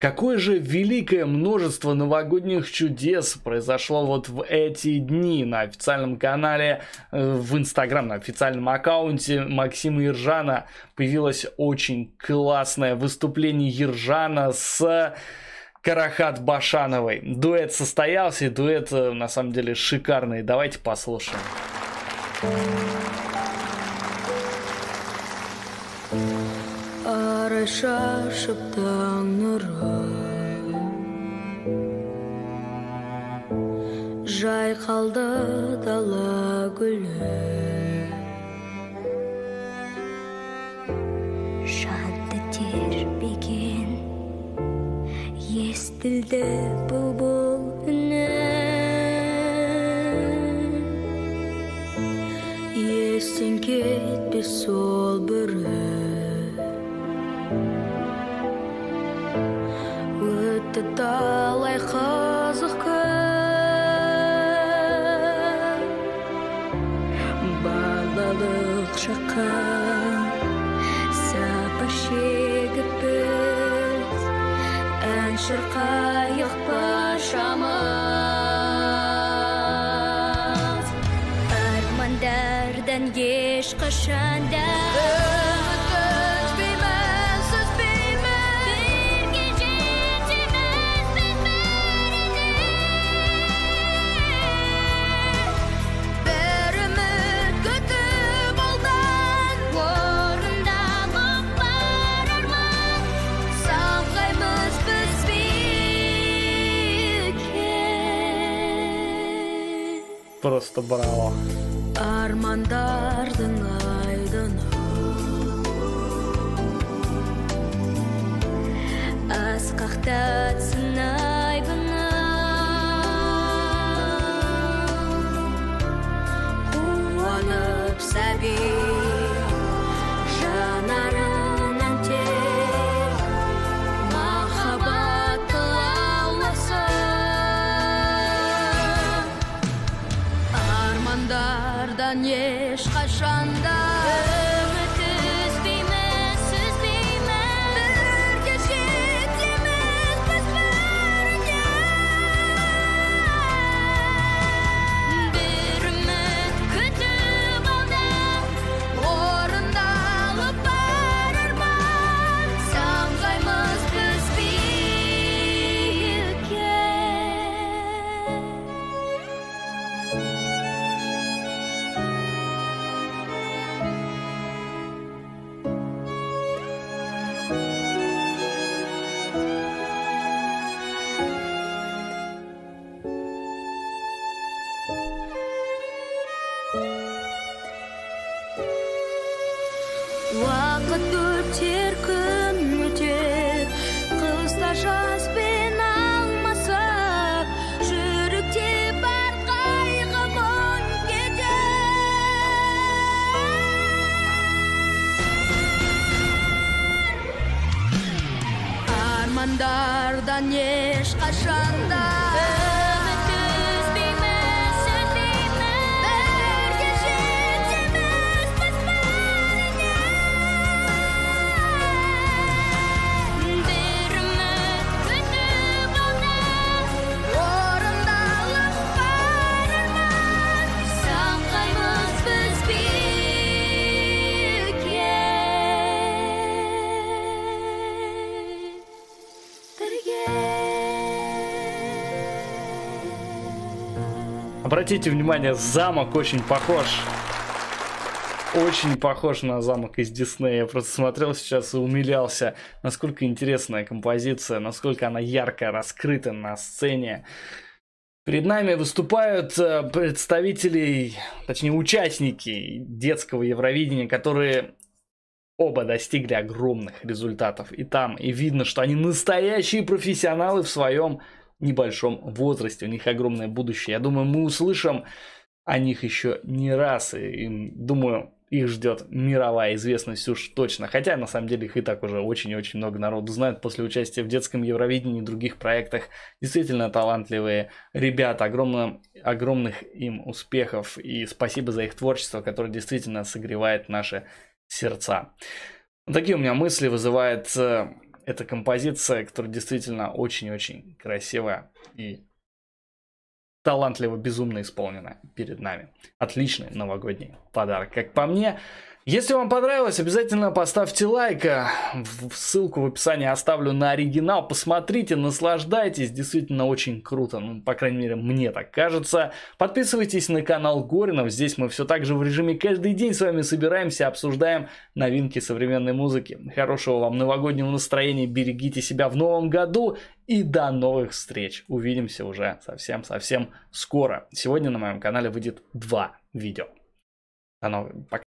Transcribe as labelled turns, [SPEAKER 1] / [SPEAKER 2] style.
[SPEAKER 1] Какое же великое множество новогодних чудес произошло вот в эти дни на официальном канале э, в Инстаграм, на официальном аккаунте Максима Ержана появилось очень классное выступление Ержана с Карахат Башановой. Дуэт состоялся, и дуэт э, на самом деле шикарный. Давайте послушаем.
[SPEAKER 2] Шашып таң нұры Жайқалды дала гүлі.
[SPEAKER 3] Жадды тербеген. Естілді бұлбұл үні.
[SPEAKER 2] Естен кетпес сол бірі Өтті талай қызық күн балалық шаққа
[SPEAKER 3] сапар шегіп біз
[SPEAKER 2] ән шырқайық пашамыз
[SPEAKER 3] армандардан ешқашанда
[SPEAKER 2] үміт
[SPEAKER 1] Просто браво.
[SPEAKER 2] армандардың айдыны
[SPEAKER 3] асқақтатсын
[SPEAKER 2] dernier уақыт өтер күн өтер. Қыста жазбен алмасып жүректе бар қайғы мұң кетер армандардан
[SPEAKER 1] Обратите внимание, замок очень похож. Очень похож на замок из Диснея. Я просто смотрел сейчас и умилялся, насколько интересная композиция, насколько она ярко раскрыта на сцене. Перед нами выступают э, представители, точнее участники детского Евровидения, которые оба достигли огромных результатов. И там, и видно, что они настоящие профессионалы в своем небольшом возрасте. У них огромное будущее. Я думаю, мы услышим о них еще не раз. И думаю, их ждет мировая известность уж точно. Хотя, на самом деле, их и так уже очень и очень много народу знает после участия в детском Евровидении и других проектах. Действительно талантливые ребята. Огромно, огромных им успехов. И спасибо за их творчество, которое действительно согревает наши сердца. Такие у меня мысли вызывает Это композиция, которая действительно очень-очень красивая и талантливо, безумно исполнена перед нами. Отличный новогодний подарок, как по мне. Если вам понравилось, обязательно поставьте лайк. В- Ссылку в описании оставлю на оригинал. Посмотрите, наслаждайтесь. Действительно очень круто. Ну, по крайней мере, мне так кажется. Подписывайтесь на канал Горинов. Здесь мы все так же в режиме каждый день с вами собираемся, обсуждаем новинки современной музыки. Хорошего вам новогоднего настроения. Берегите себя в новом году. И до новых встреч. Увидимся уже совсем-совсем скоро. Сегодня на моем канале выйдет два видео. До. Пока.